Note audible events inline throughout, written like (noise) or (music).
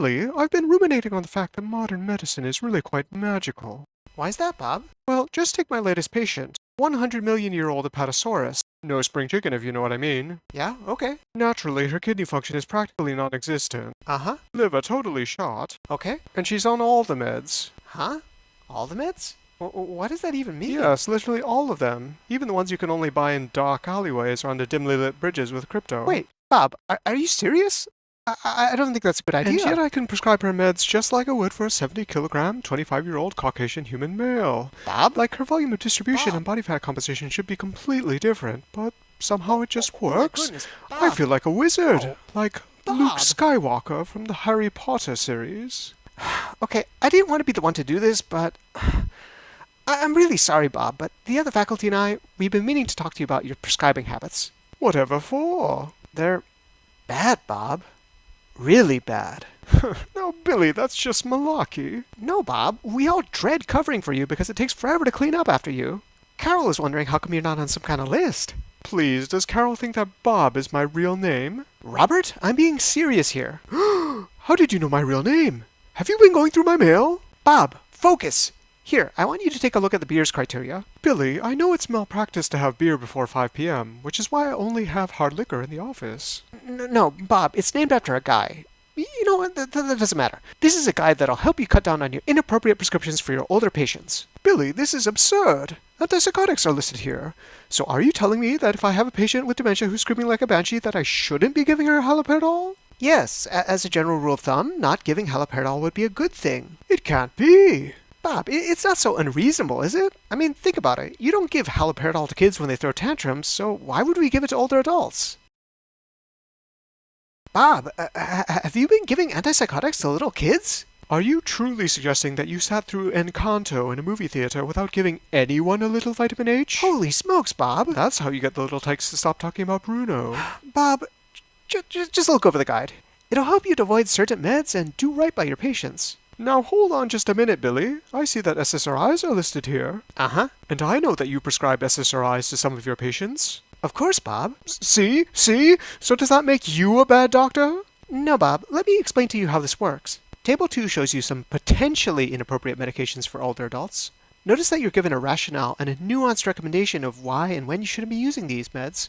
Billy, I've been ruminating on the fact that modern medicine is really quite magical. Why's that, Bob? Well, just take my latest patient, 100 million year old Apatosaurus. No spring chicken, if you know what I mean. Yeah, okay. Naturally, her kidney function is practically non existent, Uh-huh. liver totally shot, Okay. and she's on all the meds. Huh? All the meds? What does that even mean? Yes, literally all of them. Even the ones you can only buy in dark alleyways or under dimly lit bridges with crypto. Wait, Bob, are, are you serious? I, I, don't think that's a good idea. And yet I can prescribe her meds just like I would for a 70 kilogram, 25 year old Caucasian human male. Bob? Like her volume of distribution Bob. and body fat composition should be completely different, but somehow it just Oh works. goodness, I feel like a wizard, Oh, like Luke Skywalker from the Harry Potter series. (sighs) Okay, I didn't want to be the one to do this, but (sighs) I- I'm really sorry, Bob. But the other faculty and I, we've been meaning to talk to you about your prescribing habits. Whatever for? They're bad, Bob. Really bad. (laughs) no, Billy, that's just malarkey. No, Bob. We all dread covering for you because it takes forever to clean up after you. Carol is wondering how come you're not on some kind of list. Please, does Carol think that Bob is my real name? Robert, I'm being serious here. (gasps) How did you know my real name? Have you been going through my mail? Bob, focus. Here, I want you to take a look at the Beers criteria. Billy, I know it's malpractice to have beer before 5 p.m., which is why I only have hard liquor in the office. No, Bob, it's named after a guy. You know what? That, that doesn't matter. This is a guide that'll help you cut down on your inappropriate prescriptions for your older patients. Billy, this is absurd. Antipsychotics are listed here. So are you telling me that if I have a patient with dementia who's screaming like a banshee that I shouldn't be giving her haloperidol? Yes, a- as a general rule of thumb, not giving haloperidol would be a good thing. It can't be. Bob, it's not so unreasonable, is it? I mean, think about it. You don't give haloperidol to kids when they throw tantrums, so why would we give it to older adults? Bob, uh, have you been giving antipsychotics to little kids? Are you truly suggesting that you sat through Encanto in a movie theater without giving anyone a little vitamin H? Holy smokes, Bob! That's how you get the little tykes to stop talking about Bruno. (gasps) Bob, j- j- just look over the guide. It'll help you to avoid certain meds and do right by your patients. Now hold on just a minute, Billy. I see that SSRIs are listed here. Uh huh. And I know that you prescribe SSRIs to some of your patients. Of course, Bob. See? See? So does that make you a bad doctor? No, Bob, let me explain to you how this works. Table 2 shows you some potentially inappropriate medications for older adults. Notice that you're given a rationale and a nuanced recommendation of why and when you shouldn't be using these meds.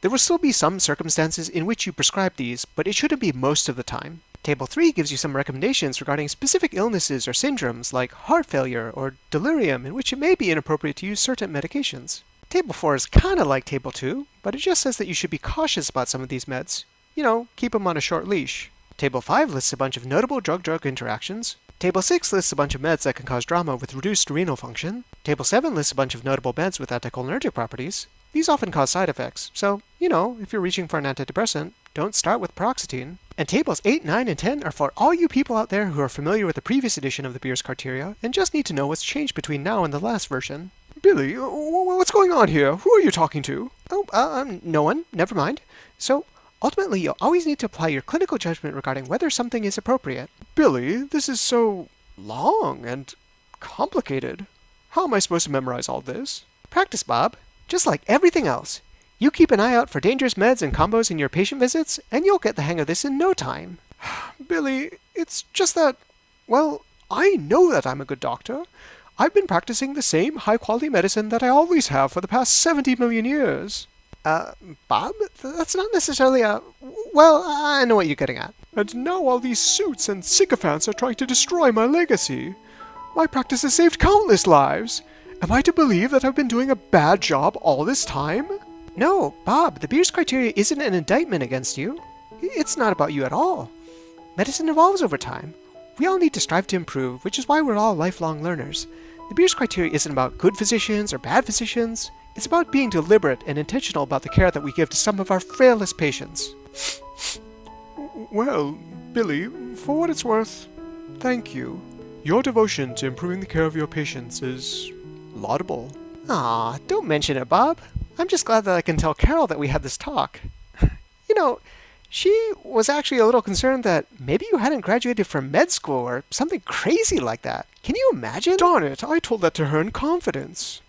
There will still be some circumstances in which you prescribe these, but it shouldn't be most of the time. Table 3 gives you some recommendations regarding specific illnesses or syndromes like heart failure or delirium in which it may be inappropriate to use certain medications. Table 4 is kind of like Table 2, but it just says that you should be cautious about some of these meds. You know, keep them on a short leash. Table 5 lists a bunch of notable drug drug interactions. Table 6 lists a bunch of meds that can cause drama with reduced renal function. Table 7 lists a bunch of notable meds with anticholinergic properties. These often cause side effects, so, you know, if you're reaching for an antidepressant, don't start with paroxetine. And tables 8, 9, and 10 are for all you people out there who are familiar with the previous edition of the Beers criteria and just need to know what's changed between now and the last version. Billy, what's going on here? Who are you talking to? Oh, uh, um, no one. Never mind. So, ultimately, you'll always need to apply your clinical judgment regarding whether something is appropriate. Billy, this is so long and complicated. How am I supposed to memorize all this? Practice, Bob. Just like everything else. You keep an eye out for dangerous meds and combos in your patient visits, and you'll get the hang of this in no time. (sighs) Billy, it's just that, well, I know that I'm a good doctor. I've been practicing the same high quality medicine that I always have for the past 70 million years. Uh, Bob? That's not necessarily a. Well, I know what you're getting at. And now all these suits and sycophants are trying to destroy my legacy. My practice has saved countless lives. Am I to believe that I've been doing a bad job all this time? No, Bob, the Beers criteria isn't an indictment against you. It's not about you at all. Medicine evolves over time. We all need to strive to improve, which is why we're all lifelong learners. The Beers criteria isn't about good physicians or bad physicians. It's about being deliberate and intentional about the care that we give to some of our frailest patients. Well, Billy, for what it's worth, thank you. Your devotion to improving the care of your patients is laudable. Ah, don't mention it, Bob. I'm just glad that I can tell Carol that we had this talk. (laughs) You know, she was actually a little concerned that maybe you hadn't graduated from med school or something crazy like that. Can you imagine? Darn it, I told that to her in confidence.